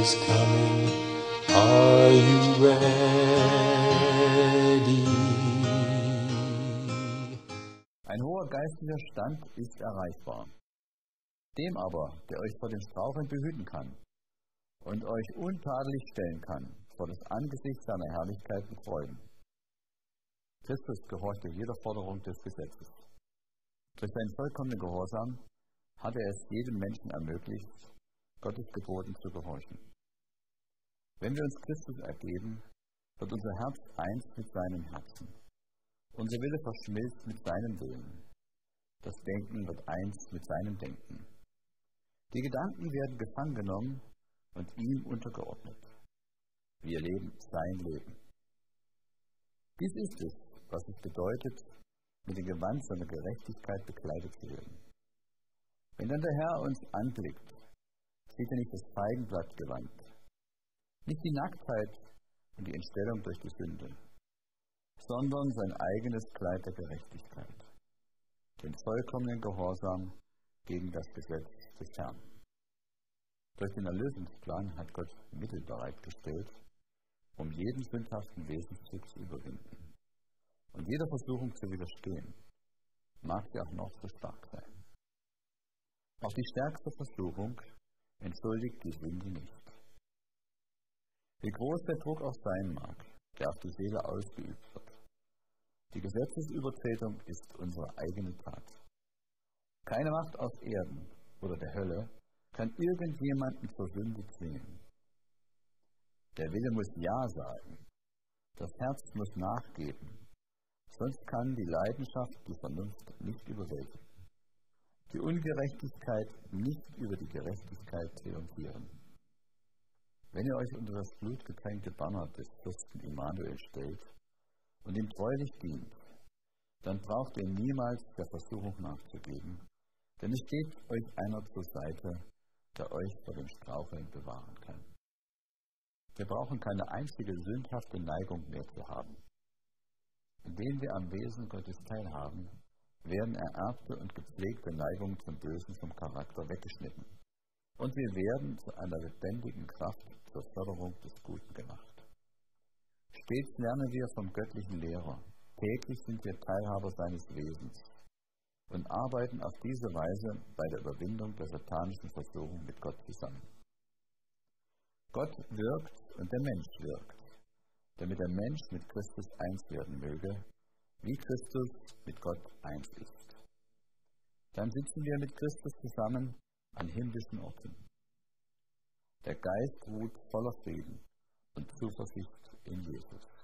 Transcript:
Is coming. Are you ready? Ein hoher geistlicher Stand ist erreichbar. Dem aber, der euch vor dem Straucheln behüten kann und euch untadelig stellen kann vor das Angesicht seiner Herrlichkeit und Freuden. Christus gehorchte jeder Forderung des Gesetzes. Durch seinen vollkommenen Gehorsam hat er es jedem Menschen ermöglicht, Gottes Geboten zu gehorchen. Wenn wir uns Christus ergeben, wird unser Herz eins mit seinem Herzen. Unser Wille verschmilzt mit seinem Willen. Das Denken wird eins mit seinem Denken. Die Gedanken werden gefangen genommen und ihm untergeordnet. Wir leben sein Leben. Dies ist es, was es bedeutet, mit dem Gewand seiner Gerechtigkeit bekleidet zu werden. Wenn dann der Herr uns anblickt, sieht er nicht das Feigenblattgewand, nicht die Nacktheit und die Entstellung durch die Sünde, sondern sein eigenes Kleid der Gerechtigkeit, den vollkommenen Gehorsam gegen das Gesetz des Herrn. Durch den Erlösungsplan hat Gott Mittel bereitgestellt, um jeden sündhaften Wesenszug zu überwinden und jeder Versuchung zu widerstehen, mag sie auch noch so stark sein. Auch die stärkste Versuchung entschuldigt die Sünde nicht. Wie groß der Druck auch sein mag, der auf die Seele ausgeübt wird. Die Gesetzesübertretung ist unsere eigene Tat. Keine Macht auf Erden oder der Hölle kann irgendjemanden zur Sünde zwingen. Der Wille muss Ja sagen, das Herz muss nachgeben, sonst kann die Leidenschaft die Vernunft nicht überwältigen die Ungerechtigkeit nicht über die Gerechtigkeit triumphieren. Wenn ihr euch unter das blutgetränkte Banner des Fürsten Immanuel stellt und ihm treulich dient, dann braucht ihr niemals der Versuchung nachzugeben, denn es steht euch einer zur Seite, der euch vor dem Straucheln bewahren kann. Wir brauchen keine einzige sündhafte Neigung mehr zu haben. Indem wir am Wesen Gottes teilhaben, werden ererbte und gepflegte Neigungen zum Bösen vom Charakter weggeschnitten. Und wir werden zu einer lebendigen Kraft zur Förderung des Guten gemacht. Stets lernen wir vom göttlichen Lehrer. Täglich sind wir Teilhaber seines Wesens und arbeiten auf diese Weise bei der Überwindung der satanischen Versuchung mit Gott zusammen. Gott wirkt und der Mensch wirkt, damit der Mensch mit Christus eins werden möge wie Christus mit Gott eins ist. Dann sitzen wir mit Christus zusammen an himmlischen Orten. Der Geist ruht voller Frieden und Zuversicht in Jesus.